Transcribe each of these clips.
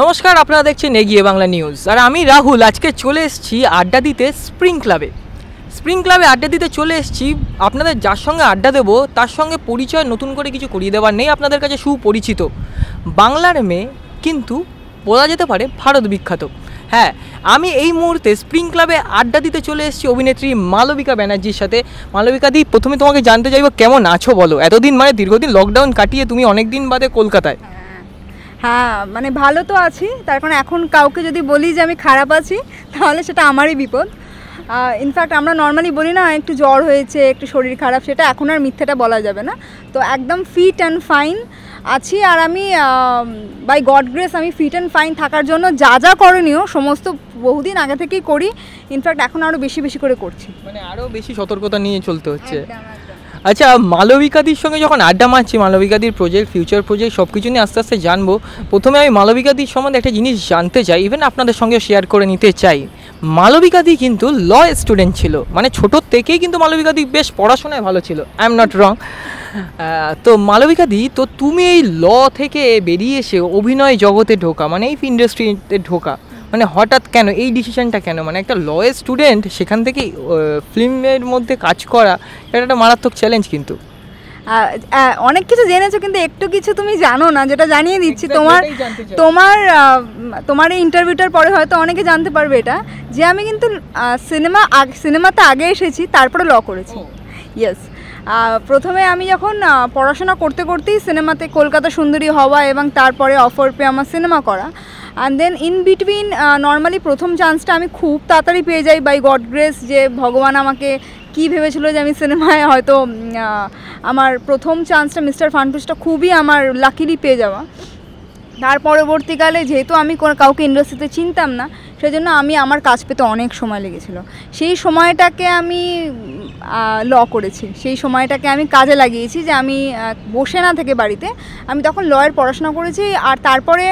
নমস্কার, আপনারা দেখছেন এগিয়ে বাংলা নিউজ। আর আমি রাহুল, আজকে চলে এসেছি আড্ডা দিতে স্প্রিং ক্লাবে। স্প্রিং ক্লাবে আড্ডা দিতে চলে এসেছি। আপনাদের যার সঙ্গে আড্ডা দেবো, তার সঙ্গে পরিচয় নতুন করে কিছু করিয়ে দেওয়ার নেই আপনাদের কাছে সুপরিচিত। বাংলার মেয়ে কিন্তু বলা যেতে পারে ভারত বিখ্যাত। হ্যাঁ আমি এই মুহূর্তে স্প্রিং ক্লাবে আড্ডা দিতে চলে এসেছি অভিনেত্রী মালবিকা ব্যানার্জির সাথে। মালবিকা দি, প্রথমে তোমাকে জানতে চাইব কেমন আছো বলো? এতদিন মানে দীর্ঘদিন লকডাউন কাটিয়ে তুমি অনেক দিন বাদে কলকাতায়। হ্যাঁ মানে ভালো তো আছি। তার কারণ এখন কাউকে যদি বলি যে আমি খারাপ আছি তাহলে সেটা আমারই বিপদ। ইনফ্যাক্ট আমরা নর্মালি বলি না একটু জ্বর হয়েছে একটু শরীর খারাপ সেটা এখন আর মিথ্যেটা বলা যাবে না। তো একদম ফিট অ্যান্ড ফাইন আছি আর আমি বাই গড গ্রেস আমি ফিট অ্যান্ড ফাইন থাকার জন্য যা যা করণীয় সমস্ত বহুদিন আগে থেকেই করি। ইনফ্যাক্ট এখন আরও বেশি বেশি করে করছি। মানে আরও বেশি সতর্কতা নিয়ে চলতে হচ্ছে। আচ্ছা মালবিকাদির সঙ্গে যখন আড্ডা মারছি, মালবিকাদির প্রজেক্ট ফিউচার প্রজেক্ট সব কিছু নিয়ে আস্তে আস্তে জানব, প্রথমে আমি মালবিকাদির সম্বন্ধে একটা জিনিস জানতে চাই ইভেন আপনাদের সঙ্গে শেয়ার করে নিতে চাই। মালবিকাদি কিন্তু ল স্টুডেন্ট ছিল মানে ছোটোর থেকেই কিন্তু মালবিকাদি বেশ পড়াশোনায় ভালো ছিল আই এম নট রং তো মালবিকাদি, তো তুমি এই ল থেকে বেরিয়ে এসে অভিনয় জগতে ঢোকা মানে এই ইন্ডাস্ট্রিতে ঢোকা মানে হঠাৎ কেন এই ডিসিশনটা কেন? মানে একটা লয়ের স্টুডেন্ট সেখান থেকে ফিল্মের মধ্যে কাজ করা এটা একটা মারাত্মক চ্যালেঞ্জ কিন্তু। অনেক কিছু জেনেছো কিন্তু একটু কিছু তুমি জানো না যেটা জানিয়ে দিচ্ছি। তোমার। তোমার তোমার এই ইন্টারভিউটার পরে হয়তো অনেকে জানতে পারবে এটা যে আমি কিন্তু সিনেমা সিনেমাতে আগে এসেছি তারপরে ল করেছি। ইয়েস প্রথমে আমি যখন পড়াশোনা করতে করতেই সিনেমাতে কলকাতা সুন্দরী হওয়া এবং তারপরে অফার পেয়ে আমার সিনেমা করা and then in between normally প্রথম চান্সটা আমি খুব তাড়াতাড়ি পেয়ে যাই বাই গড গ্রেস যে ভগবান আমাকে কি ভেবেছিল যে আমি সিনেমায় হয়তো আমার প্রথম চান্সটা মিস্টার ফান্টুসটা খুবই আমার লাকিলি পেয়ে যাওয়া। তার পরবর্তীকালে যেহেতু আমি কোনো কাউকে ইন্ডাস্ট্রিতে চিনতাম না সেজন্য আমি আমার কাজ পেতে অনেক সময় লেগেছিল। সেই সময়টাকে আমি ল করেছি। সেই সময়টাকে আমি কাজে লাগিয়েছি যে আমি বসে না থেকে বাড়িতে। আমি তখন লয়ের পড়াশোনা করেছি আর তারপরে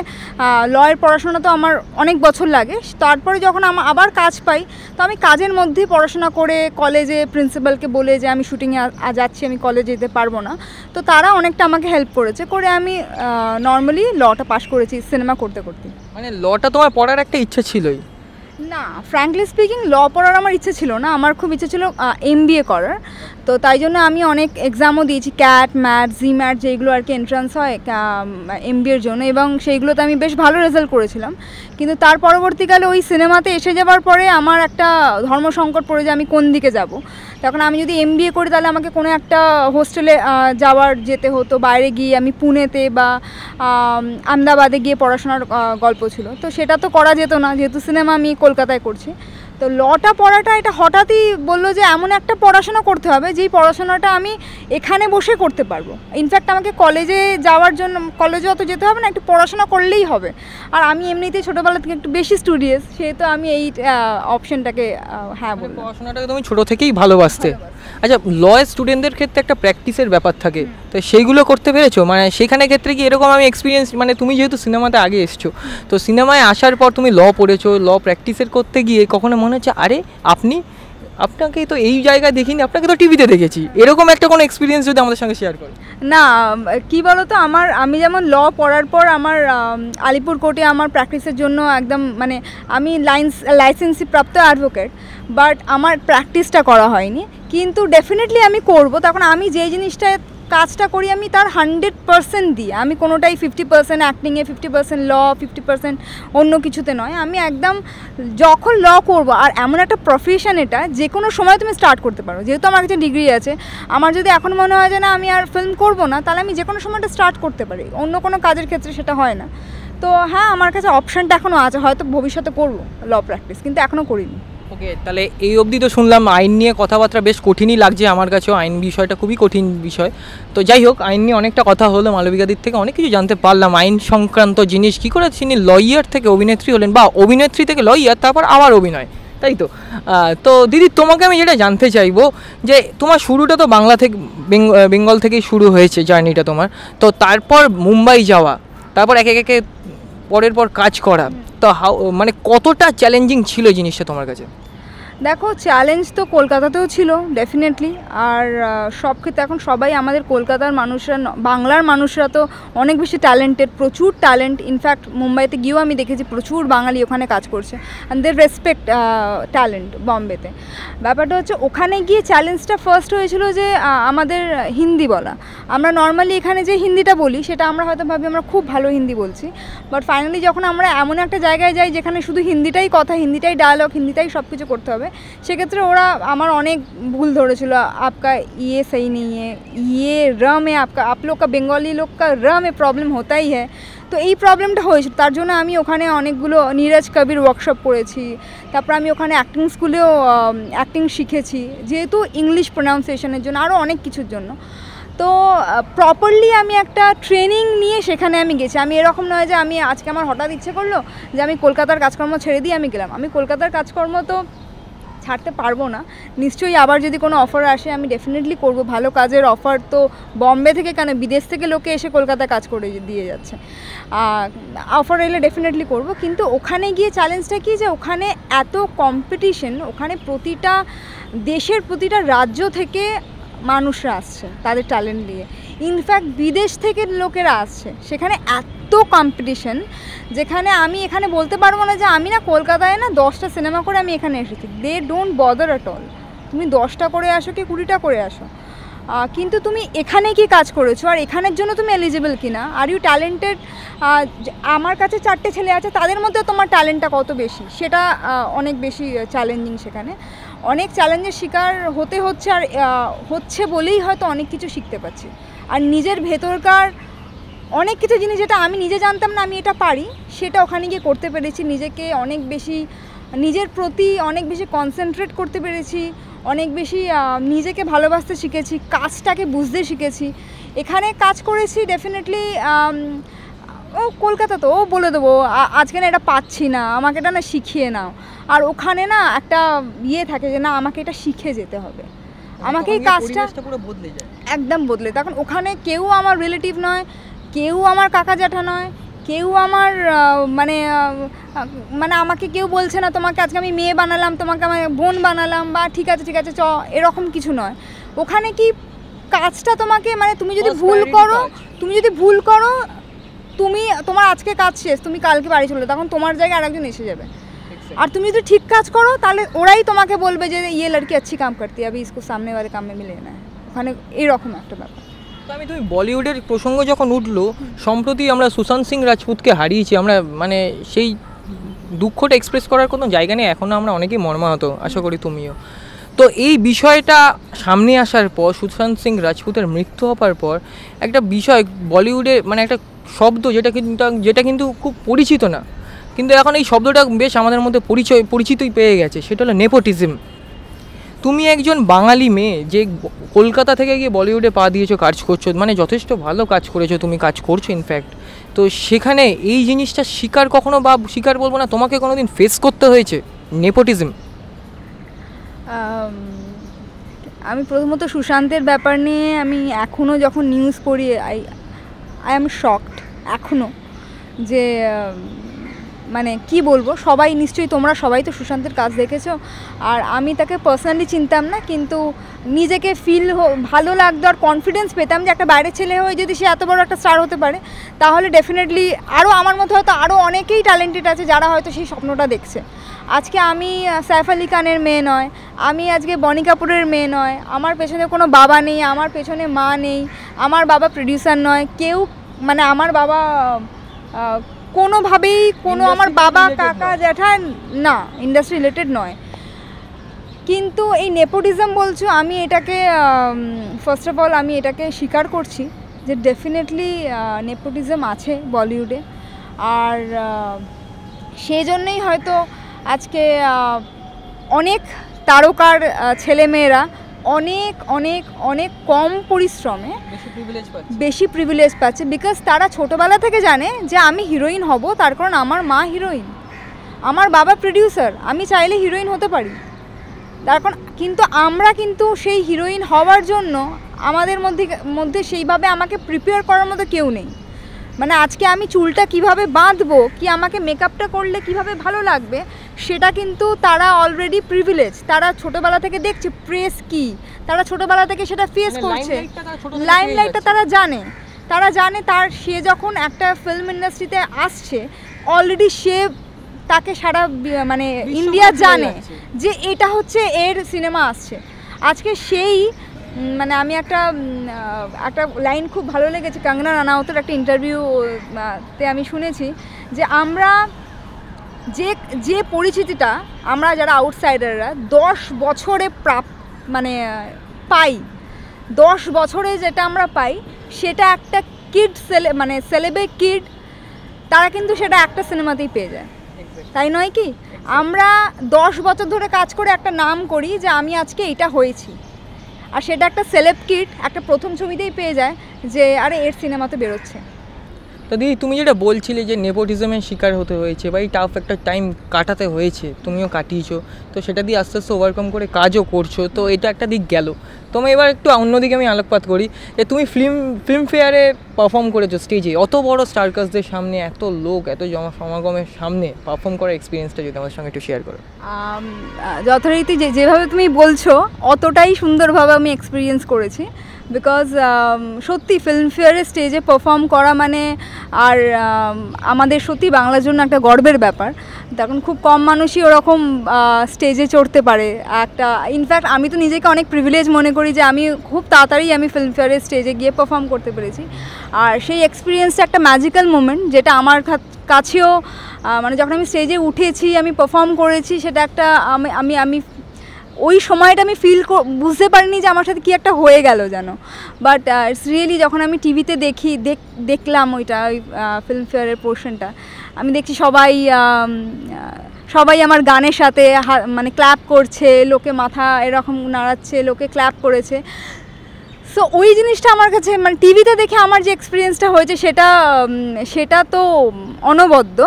লয়ের পড়াশোনা তো আমার অনেক বছর লাগে। তারপরে যখন আমার আবার কাজ পাই, তো আমি কাজের মধ্যে পড়াশোনা করে কলেজে প্রিন্সিপালকে বলে যে আমি শুটিংয়ে যাচ্ছি, আমি কলেজে যেতে পারব না। তো তারা অনেকটা আমাকে হেল্প করেছে, করে আমি নর্মালি লটা পাশ করেছি সিনেমা করতে করতে। মানে লটা তোমার পড়ার একটা ইচ্ছা ছিলই। না ফ্র্যাঙ্কলি স্পিকিং ল পড়ার আমার ইচ্ছে ছিল না। আমার খুব ইচ্ছে ছিল এম করার। তো তাই জন্য আমি অনেক এক্সামও দিয়েছি ক্যাট ম্যাট জি ম্যাট যেগুলো আর কি এন্ট্রান্স হয় এম বিএর জন্য এবং সেইগুলোতে আমি বেশ ভালো রেজাল্ট করেছিলাম। কিন্তু তার পরবর্তীকালে ওই সিনেমাতে এসে যাবার পরে আমার একটা ধর্ম সংকট পড়ে যে আমি কোন দিকে যাব। তখন আমি যদি এম করি তাহলে আমাকে কোনো একটা হোস্টেলে যাওয়ার যেতে হতো। বাইরে গিয়ে আমি পুনেতে বা আম, আহমেদাবাদে গিয়ে পড়াশোনার গল্প ছিল। তো সেটা তো করা যেত না যেহেতু সিনেমা আমি কলকাতায় করছি। তো লটা পড়াটা এটা হঠাৎই বলল যে এমন একটা পড়াশোনা করতে হবে যেই পড়াশোনাটা আমি এখানে বসে করতে পারব। ইনফ্যাক্ট আমাকে কলেজে যাওয়ার জন্য কলেজে অত যেতে হবে না একটু পড়াশোনা করলেই হবে। আর আমি এমনিতেই ছোটোবেলা থেকে একটু বেশি স্টুডিয়াস সেহেতু আমি এই অপশনটাকে হ্যাঁ মানে পড়াশোনাটাকে তুমি ছোটো থেকেই ভালোবাসতে। আচ্ছা ল স্টুডেন্টদের ক্ষেত্রে একটা প্র্যাকটিসের ব্যাপার থাকে। তো সেইগুলো করতে পেরেছ? মানে সেখানে ক্ষেত্রে কি এরকম আমি এক্সপিরিয়েন্স মানে তুমি যেহেতু সিনেমাতে আগে এসছো তো সিনেমায় আসার পর তুমি ল পড়েছো ল প্র্যাকটিসের করতে গিয়ে কখনো মনে হচ্ছে আরে আপনি আপনাকে তো এই জায়গায় দেখিনি আপনাকে তো টিভিতে দেখেছি। এরকম একটা কোনো এক্সপিরিয়েন্স যদি আমাদের সঙ্গে শেয়ার করো। না কি বলতো আমার আমি যেমন ল পড়ার পর আমার আলিপুর কোর্টে আমার প্র্যাকটিসের জন্য একদম মানে আমি লাইন্স লাইসেন্সি প্রাপ্ত অ্যাডভোকেট বাট আমার প্র্যাকটিসটা করা হয়নি। কিন্তু ডেফিনেটলি আমি করব। তখন আমি যে জিনিসটা কাজটা করি, আমি তার হান্ড্রেড পার্সেন্ট দিই। আমি কোনোটাই fifty percent অ্যাক্টিংয়ে fifty percent law fifty percent অন্য কিছুতে নয়। আমি একদম যখন ল করব, আর এমন একটা প্রফেশন এটা যে কোনো সময় তুমি স্টার্ট করতে পারো। যেহেতু আমার কাছে ডিগ্রি আছে, আমার যদি এখন মনে হয় যে না, আমি আর ফিল্ম করব না, তাহলে আমি যে কোনো সময়টা স্টার্ট করতে পারি। অন্য কোনো কাজের ক্ষেত্রে সেটা হয় না। তো হ্যাঁ আমার কাছে অপশানটা এখনও আছে। হয়তো ভবিষ্যতে করব ল প্র্যাকটিস কিন্তু এখনও করিনি। ওকে, তাহলে এই অবধি তো শুনলাম আইন নিয়ে কথাবার্তা বেশ কঠিনই লাগছে আমার কাছেও। আইন বিষয়টা খুবই কঠিন বিষয়। তো যাই হোক, আইন নিয়ে অনেকটা কথা হলো মালবিকাদির থেকে, অনেক কিছু জানতে পারলাম। আইন সংক্রান্ত জিনিস কী করে তিনি লয়ার থেকে অভিনেত্রী হলেন বা অভিনেত্রী থেকে লয়ার, তারপর আবার অভিনয়, তাই তো? তো দিদি, তোমাকে আমি যেটা জানতে চাইব যে তোমার শুরুটা তো বাংলা থেকে বেঙ্গ- বেঙ্গল থেকেই শুরু হয়েছে জার্নিটা তোমার। তো তারপর মুম্বাই যাওয়া, তারপর একে একে পরের পর কাজ করা। তো হাউ মানে কতটা চ্যালেঞ্জিং ছিল জিনিসটা তোমার কাছে? দেখো চ্যালেঞ্জ তো কলকাতাতেও ছিল ডেফিনেটলি আর সব ক্ষেত্রে এখন সবাই আমাদের কলকাতার মানুষরা, বাংলার মানুষরা তো অনেক বেশি ট্যালেন্টেড প্রচুর ট্যালেন্ট ইনফ্যাক্ট মুম্বাইতে গিয়েও আমি দেখেছি প্রচুর বাঙালি ওখানে কাজ করছে। অ্যান্ড দের রেসপেক্ট ট্যালেন্ট বম্বেতে। ব্যাপারটা হচ্ছে, ওখানে গিয়ে চ্যালেঞ্জটা ফার্স্ট হয়েছিল যে আমাদের হিন্দি বলা। আমরা নর্মালি এখানে যে হিন্দিটা বলি, সেটা আমরা হয়তো ভাবি আমরা খুব ভালো হিন্দি বলছি। বাট ফাইনালি যখন আমরা এমন একটা জায়গায় যাই, যেখানে শুধু হিন্দিটাই কথা, হিন্দিটাই ডায়ালগ হিন্দিটাই সব কিছু করতে হবে হবে। সেক্ষেত্রে ওরা আমার অনেক ভুল ধরেছিল। আপকা ইয়ে সেই নেই ইয়ে রমে আপকা, আপ লোক বেঙ্গলি লোককা রমে প্রবলেম হতাই হ্যাঁ তো এই প্রবলেমটা হয়েছিল। তার জন্য আমি ওখানে অনেকগুলো নীরাজ কবির ওয়ার্কশপ করেছি। তারপর আমি ওখানে অ্যাক্টিং স্কুলেও অ্যাক্টিং শিখেছি। যেহেতু ইংলিশ প্রোনাউন্সিয়েশনের জন্য আরও অনেক কিছুর জন্য। তো প্রপারলি আমি একটা ট্রেনিং নিয়ে সেখানে আমি গেছি। আমি এরকম নয় যে আমি আজকে আমার হঠাৎ ইচ্ছে করল যে আমি কলকাতার কাজকর্ম ছেড়ে দিয়ে আমি গেলাম। আমি কলকাতার কাজকর্ম তো ছাড়তে পারব না। নিশ্চয়ই আবার যদি কোনো অফার আসে, আমি ডেফিনেটলি করব। ভালো কাজের অফার তো বম্বে থেকে কেন, বিদেশ থেকে লোকে এসে কলকাতায় কাজ করে দিয়ে যাচ্ছে। অফার এলে ডেফিনেটলি করব। কিন্তু ওখানে গিয়ে চ্যালেঞ্জটা কি যে, ওখানে এত কম্পিটিশন ওখানে প্রতিটা দেশের প্রতিটা রাজ্য থেকে মানুষরা আসছে তাদের ট্যালেন্ট দিয়ে ইনফ্যাক্ট বিদেশ থেকে লোকেরা আসছে। সেখানে এত কম্পিটিশন যেখানে আমি এখানে বলতে পারব না যে আমি না কলকাতায় না দশটা সিনেমা করে আমি এখানে এসেছি। They don't bother at all তুমি দশটা করে আসো কি কুড়িটা করে আসো? কিন্তু তুমি এখানে কি কাজ করেছ? আর এখানের জন্য তুমি এলিজিবল কিনা? আর ইউ ট্যালেন্টেড আমার কাছে চারটে ছেলে আছে, তাদের মধ্যে তোমার ট্যালেন্টটা কত বেশি? সেটা অনেক বেশি চ্যালেঞ্জিং সেখানে। অনেক চ্যালেঞ্জের শিকার হতে হচ্ছে আর হচ্ছে বলেই হয়তো অনেক কিছু শিখতে পারছি। আর নিজের ভেতরকার অনেক কিছু জিনিস যেটা আমি নিজে জানতাম না আমি এটা পারি সেটা ওখানে গিয়ে করতে পেরেছি। নিজেকে অনেক বেশি নিজের প্রতি অনেক বেশি কনসেন্ট্রেট করতে পেরেছি অনেক বেশি নিজেকে ভালোবাসতে শিখেছি কাজটাকে বুঝতে শিখেছি। এখানে কাজ করেছি ডেফিনেটলি ও কলকাতা তো ও বলে দেবো আজকে না এটা পাচ্ছি না আমাকে এটা না শিখিয়ে নাও। আর ওখানে না একটা ইয়ে থাকে যে না আমাকে এটা শিখে যেতে হবে। আমাকে এই কাজটা বদলে একদম বদলে তখন ওখানে কেউ আমার রিলেটিভ নয় কেউ আমার কাকা জ্যাঠা নয় কেউ আমার মানে মানে আমাকে কেউ বলছে না তোমাকে আজকে আমি মেয়ে বানালাম তোমাকে আমার বোন বানালাম বা ঠিক আছে ঠিক আছে চ এরকম কিছু নয়। ওখানে কি কাজটা তোমাকে মানে তুমি যদি ভুল করো তুমি যদি ভুল করো তুমি তোমার আজকে কাজ শেষ তুমি কালকে বাড়ি চলে তখন তোমার জায়গায় আরেকজন এসে যাবে। আর তুমি যদি ঠিক কাজ করো তাহলে ওরাই তোমাকে বলবে যে ইয়ে লড়কি আচ্ছি কাম করতে হবে ইসকো সামনে বারে কামে মিলে না। ওখানে এরকম একটা ব্যাপার। আমি তুমি বলিউডের প্রসঙ্গ যখন উঠল, সম্প্রতি আমরা সুশান্ত সিং রাজপুতকে হারিয়েছি, আমরা মানে সেই দুঃখটা এক্সপ্রেস করার কোনো জায়গা নেই এখনও আমরা অনেকেই মর্মাহত, আশা করি তুমিও। তো এই বিষয়টা সামনে আসার পর, সুশান্ত সিং রাজপুতের মৃত্যু হওয়ার পর, একটা বিষয় বলিউডে মানে একটা শব্দ যেটা কিন্তু যেটা কিন্তু খুব পরিচিত না। কিন্তু এখন এই শব্দটা বেশ আমাদের মধ্যে পরিচয়, পরিচিতই পেয়ে গেছে, সেটা হলো নেপোটিজম। তুমি একজন বাঙালি মেয়ে, যে কলকাতা থেকে গিয়ে বলিউডে পা দিয়েছ, কাজ করছ মানে যথেষ্ট ভালো কাজ করেছ তুমি, কাজ করছ ইনফ্যাক্ট তো সেখানে এই জিনিসটা স্বীকার কখনো বা স্বীকার বলব না, তোমাকে কোনো দিন ফেস করতে হয়েছে? নেপোটিজম। আমি প্রথমত সুশান্তের ব্যাপার নিয়ে আমি এখনও যখন নিউজ পড়ি আই আই এম শকড এখনও যে মানে কি বলব, সবাই নিশ্চয়ই তোমরা সবাই তো সুশান্তের কাজ দেখেছ। আর আমি তাকে পার্সোনালি চিনতাম না, কিন্তু নিজেকে ফিল ভালো লাগতো আর কনফিডেন্স পেতাম যে একটা বাইরের ছেলে হয়ে যদি সে এত বড় একটা স্টার হতে পারে, তাহলে ডেফিনেটলি আরও আমার মতো হয়তো আরও অনেকেই ট্যালেন্টেড আছে যারা হয়তো সেই স্বপ্নটা দেখছে। আজকে আমি সাইফ আলি খানের মেয়ে নয়, আমি আজকে বনি কাপুরের মেয়ে নয়, আমার পেছনে কোনো বাবা নেই, আমার পেছনে মা নেই, আমার বাবা প্রডিউসার নয়, কেউ মানে আমার বাবা কোনোভাবেই কোনো আমার বাবা কাকা জ্যাঠা না ইন্ডাস্ট্রি রিলেটেড নয়। কিন্তু এই নেপোটিজম বলছো আমি এটাকে ফার্স্ট অফ অল আমি এটাকে স্বীকার করছি যে ডেফিনেটলি নেপোটিজম আছে বলিউডে আর সেই জন্যই হয়তো আজকে অনেক তারকার ছেলেমেয়েরা অনেক অনেক অনেক কম পরিশ্রমে বেশি প্রিভিলেজ পাচ্ছি। বিকজ তারা ছোটোবেলা থেকে জানে যে আমি হিরোইন হব তার কারণ আমার মা হিরোইন আমার বাবা প্রডিউসার আমি চাইলে হিরোইন হতে পারি। তার কারণ কিন্তু আমরা কিন্তু সেই হিরোইন হওয়ার জন্য আমাদের মধ্যে মধ্যে সেইভাবে আমাকে প্রিপেয়ার করার মতো কেউ নেই। মানে আজকে আমি চুলটা কীভাবে বাঁধবো কি আমাকে মেকআপটা করলে কীভাবে ভালো লাগবে সেটা কিন্তু তারা অলরেডি প্রিভিলেজ তারা ছোটোবেলা থেকে দেখছে প্রেস কি? তারা ছোটোবেলা থেকে সেটা ফেস মানে করছে। limelight-টা তারা জানে। তারা জানে তার সে যখন একটা ফিল্ম ইন্ডাস্ট্রিতে আসছে অলরেডি সে তাকে সারা মানে ইন্ডিয়া জানে যে এটা হচ্ছে এর সিনেমা আসছে। আজকে সেই মানে আমি একটা একটা লাইন খুব ভালো লেগেছে। কাঙ্গনা রানাউতের একটা ইন্টারভিউ তে আমি শুনেছি যে আমরা যে যে পরিচিতিটা আমরা যারা আউটসাইডাররা দশ বছরে প্রাপ মানে পাই দশ বছরে যেটা আমরা পাই সেটা একটা কিড সেলে মানে সেলেবে কিড তারা কিন্তু সেটা একটা সিনেমাতেই পেয়ে যায়। তাই নয় কি? আমরা দশ বছর ধরে কাজ করে একটা নাম করি যে আমি আজকে এটা হয়েছি। আর সেটা একটা সেলেব কিট একটা প্রথম ছবিতেই পেয়ে যায় যে, আরে এর সিনেমাতে বেরোচ্ছে। তো দিদি, তুমি যেটা বলছিলে যে নেপোটিজমের শিকার হতে হয়েছে বা এই টাফ একটা টাইম কাটাতে হয়েছে, তুমিও কাটিয়েছো, তো সেটা দিয়ে আস্তে আস্তে ওভারকাম করে কাজও করছ, তো এটা একটা দিক গেল। তোমার এবার একটু অন্যদিকে আমি আলোকপাত করি, যে তুমি ফিল্ম ফিল্মফেয়ারে পারফর্ম করেছ স্টেজে অত বড় স্টারকাসদের সামনে, এত লোক, এত জমা সমাগমের সামনে পারফর্ম করার এক্সপিরিয়েন্সটা যদি আমার সঙ্গে একটু শেয়ার করো। যথারীতি যে, যেভাবে তুমি বলছো, অতটাই সুন্দরভাবে আমি এক্সপিরিয়েন্স করেছি। বিকজ সত্যি ফিল্মফেয়ারে স্টেজে পারফর্ম করা মানে আর আমাদের সত্যি বাংলার জন্য একটা গর্বের ব্যাপার। তখন খুব কম মানুষই ওরকম স্টেজে চড়তে পারে। একটা ইনফ্যাক্ট আমি তো নিজেকে অনেক প্রিভিলেজ মনে করি যে আমি খুব তাড়াতাড়ি আমি ফিল্মফেয়ারের স্টেজে গিয়ে পারফর্ম করতে পেরেছি। আর সেই এক্সপিরিয়েন্সটা একটা ম্যাজিক্যাল মোমেন্ট যেটা আমার কাছ- কাছেও মানে যখন আমি স্টেজে উঠেছি, আমি পারফর্ম করেছি, সেটা একটা, আমি আমি আমি ওই সময়টা আমি ফিল বুঝতে পারিনি যে আমার সাথে কী একটা হয়ে গেল যেন। বাট ইটস রিয়েলি যখন আমি টিভিতে দেখি, দেখ, দেখলাম ওইটা, ওই ফিল্মফেয়ারের পোর্শনটা আমি দেখছি সবাই সবাই আমার গানের সাথে মানে ক্ল্যাপ করছে, লোকে মাথা এরকম নাড়াচ্ছে, লোকে ক্ল্যাপ করেছে। সো ওই জিনিসটা আমার কাছে মানে টিভিতে দেখে আমার যে এক্সপিরিয়েন্সটা হয়েছে সেটা সেটা তো অনবদ্য।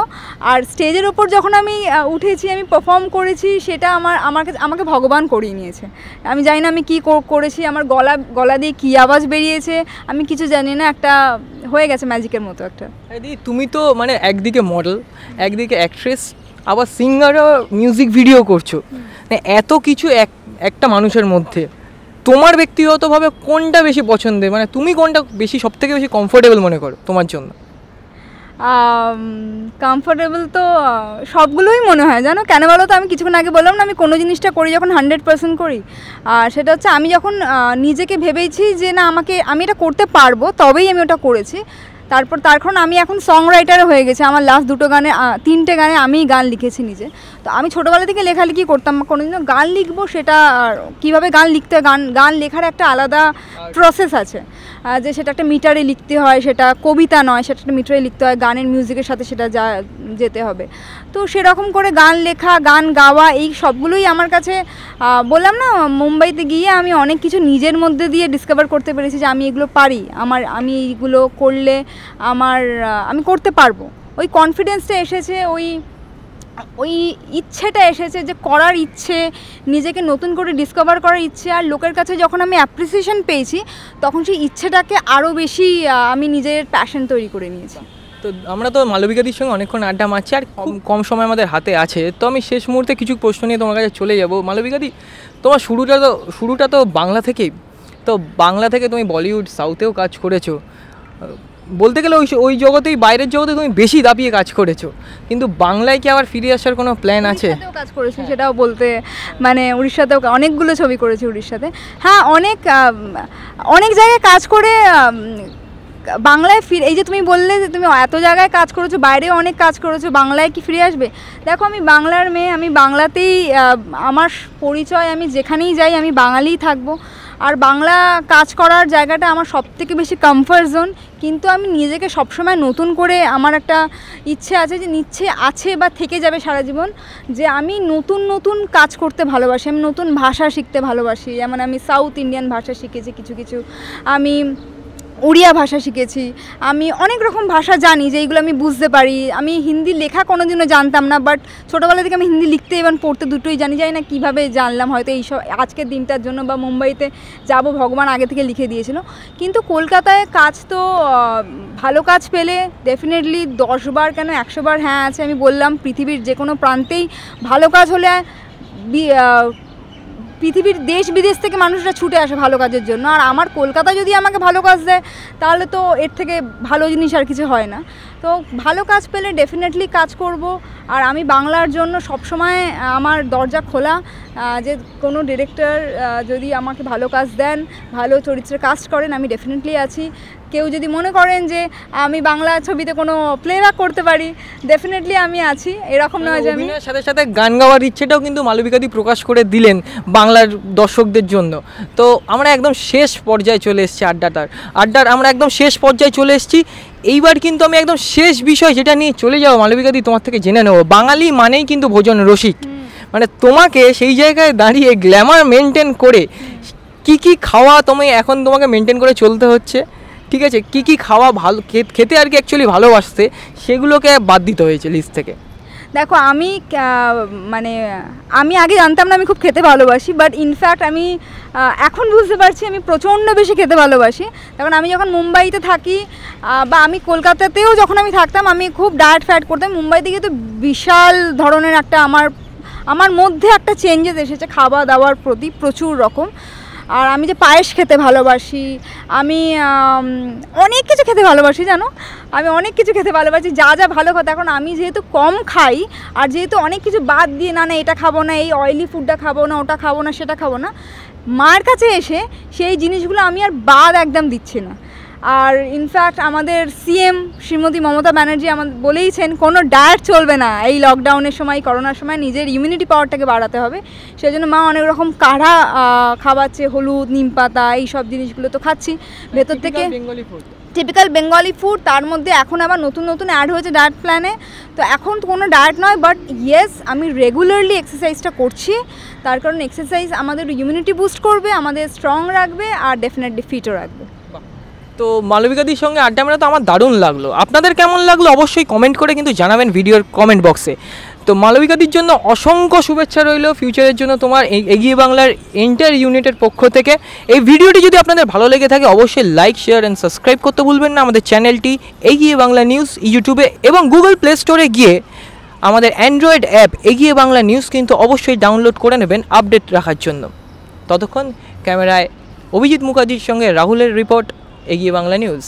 আর স্টেজের ওপর যখন আমি উঠেছি, আমি পারফর্ম করেছি, সেটা আমার আমার কাছে, আমাকে ভগবান করিয়ে নিয়েছে। আমি জানি না আমি কী করেছি, আমার গলা গলা দিয়ে কী আওয়াজ বেরিয়েছে, আমি কিছু জানি না, একটা হয়ে গেছে ম্যাজিকের মতো একটা। দিদি, তুমি তো মানে একদিকে মডেল একদিকে অ্যাক্ট্রেস আবার সিঙ্গারও মিউজিক ভিডিও করছ। মানে এত কিছু এক, একটা মানুষের মধ্যে। তোমার ব্যক্তিগতভাবে কোনটা বেশি পছন্দের? মানে তুমি কোনটা বেশি সব থেকে বেশি কমফোর্টেবল মনে করো তোমার জন্য? কমফোর্টেবল তো সবগুলোই মনে হয়, জানো? কেন বলো তো? আমি কিছুক্ষণ আগে বললাম না, আমি কোনো জিনিসটা করি যখন হান্ড্রেড পার্সেন্ট করি। আর সেটা হচ্ছে, আমি যখন নিজেকে ভেবেছি যে না, আমাকে, আমি এটা করতে পারব, তবেই আমি ওটা করেছি। তারপর তার কারণ আমি এখন সং রাইটার হয়ে গেছি। আমার লাস্ট দুটো গানে তিনটে গানে আমিই গান লিখেছি নিজে। তো আমি ছোটোবেলা থেকে লেখালেখি করতাম বা কোনোদিনও গান লিখব সেটা আর কীভাবে গান লিখতে হয় গান গান লেখার একটা আলাদা প্রসেস আছে। যে সেটা একটা মিটারে লিখতে হয় সেটা কবিতা নয় সেটা একটা মিটারে লিখতে হয় গানের মিউজিকের সাথে সেটা যা যেতে হবে। তো সেরকম করে গান লেখা গান গাওয়া এই সবগুলোই আমার কাছে বললাম না মুম্বাইতে গিয়ে আমি অনেক কিছু নিজের মধ্যে দিয়ে ডিসকভার করতে পেরেছি যে আমি এগুলো পারি। আমার আমি এইগুলো করলে আমার আমি করতে পারব। ওই কনফিডেন্সটা এসেছে, ওই ওই ইচ্ছেটা এসেছে যে করার ইচ্ছে, নিজেকে নতুন করে ডিসকভার করার ইচ্ছে, আর লোকের কাছে যখন আমি অ্যাপ্রিসিয়েশন পেয়েছি, তখন সেই ইচ্ছেটাকে আরও বেশি আমি নিজের প্যাশন তৈরি করে নিয়েছি। তো আমরা তো মালবিকাদির সঙ্গে অনেকক্ষণ আড্ডা মারছি, আর কম কম সময় আমাদের হাতে আছে। তো আমি শেষ মুহূর্তে কিছু প্রশ্ন নিয়ে তোমার কাছে চলে যাব। মালবিকাদি, তোমার শুরুটা তো শুরুটা তো বাংলা থেকেই। তো বাংলা থেকে তুমি বলিউড সাউথেও কাজ করেছ। বলতে গেলে ওই ওই জগতেই, বাইরের জগতে তুমি বেশি দাপিয়ে কাজ করেছ। কিন্তু বাংলায় কি আবার ফিরে আসার কোনো প্ল্যান আছে? কাজ করেছি, সেটাও বলতে মানে উড়িষ্যাতেও অনেকগুলো ছবি করেছি উড়িষ্যাতে। হ্যাঁ অনেক অনেক জায়গায় কাজ করে বাংলায় ফিরে, এই যে তুমি বললে যে তুমি এত জায়গায় কাজ করেছ, বাইরেও অনেক কাজ করেছ, বাংলায় কি ফিরে আসবে? দেখো, আমি বাংলার মেয়ে, আমি বাংলাতেই আমার পরিচয়, আমি যেখানেই যাই, আমি বাঙালিই থাকব। আর বাংলা কাজ করার জায়গাটা আমার সব থেকে বেশি কমফর্ট জোন কিন্তু আমি নিজেকে সবসময় নতুন করে আমার একটা ইচ্ছে আছে যে নিচ্ছে, আছে বা থেকে যাবে সারা জীবন, যে আমি নতুন নতুন কাজ করতে ভালোবাসি, আমি নতুন ভাষা শিখতে ভালোবাসি। যেমন আমি সাউথ ইন্ডিয়ান ভাষা শিখেছি কিছু কিছু। আমি উড়িয়া ভাষা শিখেছি। আমি অনেক রকম ভাষা জানি যে এইগুলো আমি বুঝতে পারি। আমি হিন্দি লেখা কোনোদিনও জানতাম না বাট ছোটোবেলা থেকে আমি হিন্দি লিখতে এবং পড়তে দুটোই জানি। যাই না কীভাবে জানলাম, হয়তো এই সব আজকের দিনটার জন্য বা মুম্বাইতে যাব, ভগবান আগে থেকে লিখে দিয়েছিল। কিন্তু কলকাতায় কাজ তো ভালো কাজ পেলে ডেফিনেটলি দশবার কেন একশোবার হ্যাঁ আছে আমি বললাম। পৃথিবীর যে কোনো প্রান্তেই ভালো কাজ হলে পৃথিবীর দেশ বিদেশ থেকে মানুষরা ছুটে আসে ভালো কাজের জন্য। আর আমার কলকাতা যদি আমাকে ভালো কাজ দেয়, তাহলে তো এর থেকে ভালো জিনিস আর কিছু হয় না। তো ভালো কাজ পেলে ডেফিনেটলি কাজ করব। আর আমি বাংলার জন্য সবসময় আমার দরজা খোলা যে কোনো ডিরেক্টর যদি আমাকে ভালো কাজ দেন, ভালো চরিত্রে কাজ করেন, আমি ডেফিনেটলি আছি। কেউ যদি মনে করেন যে আমি বাংলা ছবিতে কোনো প্লেব্যাক করতে পারি ডেফিনেটলি আমি আছি এরকম নয় যে আমি সাথে সাথে গান গাওয়ার ইচ্ছেটাও কিন্তু মালবিকাদি প্রকাশ করে দিলেন বাংলার দর্শকদের জন্য। তো আমরা একদম শেষ পর্যায়ে চলে এসেছি আড্ডাটার। আড্ডার আমরা একদম শেষ পর্যায়ে চলে এসেছি। এইবার কিন্তু আমি একদম শেষ বিষয় যেটা নিয়ে চলে যাব মালবিকাদি তোমার থেকে জেনে নেব। বাঙালি মানেই কিন্তু ভোজন রসিক। মানে তোমাকে সেই জায়গায় দাঁড়িয়ে গ্ল্যামার মেনটেন করে কি কি খাওয়া তুমি এখন তোমাকে মেনটেন করে চলতে হচ্ছে? ঠিক আছে? কি কি খাওয়া ভালো খেতে আর কি অ্যাকচুয়ালি ভালোবাসতে সেগুলোকে বাদ দিতে হয়েছে লিস্ট থেকে। দেখো, আমি মানে আমি আগে জানতাম না আমি খুব খেতে ভালোবাসি বাট ইনফ্যাক্ট আমি এখন বুঝতে পারছি আমি প্রচণ্ড বেশি খেতে ভালোবাসি। তখন আমি যখন মুম্বাইতে থাকি বা আমি কলকাতাতেও যখন আমি থাকতাম, আমি খুব ডায়েট ফ্যাট করতাম। মুম্বাই থেকে তো বিশাল ধরনের একটা আমার আমার মধ্যে একটা চেঞ্জেস এসেছে খাওয়া দাওয়ার প্রতি প্রচুর রকম। আর আমি যে পায়েস খেতে ভালোবাসি, আমি অনেক কিছু খেতে ভালোবাসি, জানো? আমি অনেক কিছু খেতে ভালোবাসি, যা যা ভালো কথা। এখন আমি যেহেতু কম খাই, আর যেহেতু অনেক কিছু বাদ দিয়ে, না না, এটা খাব না, এই অয়েলি ফুডটা খাব না, ওটা খাব না, সেটা খাব না। মার কাছে এসে সেই জিনিসগুলো আমি আর বাদ একদম দিচ্ছি না। আর ইনফ্যাক্ট আমাদের সিএম শ্রীমতী মমতা ব্যানার্জি আমাদের বলেইছেন কোনো ডায়েট চলবে না। এই লকডাউনের সময় করোনার সময় নিজের ইমিউনিটি পাওয়ারটাকে বাড়াতে হবে। সেই জন্য মা অনেক রকম কাঢ়া খাওয়াচ্ছে হলুদ নিম পাতা এই সব জিনিসগুলো তো খাচ্ছি। ভেতর থেকে টিপিক্যাল বেঙ্গলি ফুড তার মধ্যে এখন আবার নতুন নতুন অ্যাড হয়েছে ডায়েট প্ল্যানে তো এখন তো কোনো ডায়েট নয় বাট ইয়েস আমি রেগুলারলি এক্সারসাইজটা করছি। তার কারণ এক্সারসাইজ আমাদের ইমিউনিটি বুস্ট করবে আমাদের স্ট্রং রাখবে আর ডেফিনেটলি ফিটও রাখবে। তো মালবিকাদির সঙ্গে আড্ডা মেরা তো আমার দারুণ লাগল। আপনাদের কেমন লাগল অবশ্যই কমেন্ট করে কিন্তু জানাবেন ভিডিওর কমেন্ট বক্সে তো মালবিকাদির জন্য অসংখ্য শুভেচ্ছা রইল ফিউচারের জন্য তোমার এগিয়ে বাংলার এন্টার ইউনিটের পক্ষ থেকে। এই ভিডিওটি যদি আপনাদের ভালো লেগে থাকে অবশ্যই লাইক শেয়ার অ্যান্ড সাবস্ক্রাইব করতে ভুলবেন না। আমাদের চ্যানেলটি এগিয়ে বাংলা নিউজ ইউটিউবে এবং গুগল প্লে স্টোরে গিয়ে আমাদের অ্যান্ড্রয়েড অ্যাপ এগিয়ে বাংলা নিউজ কিন্তু অবশ্যই ডাউনলোড করে নেবেন আপডেট রাখার জন্য। ততক্ষণ ক্যামেরায় অভিজিৎ মুখার্জির সঙ্গে রাহুলের রিপোর্ট এগিয়ে বাংলা নিউজ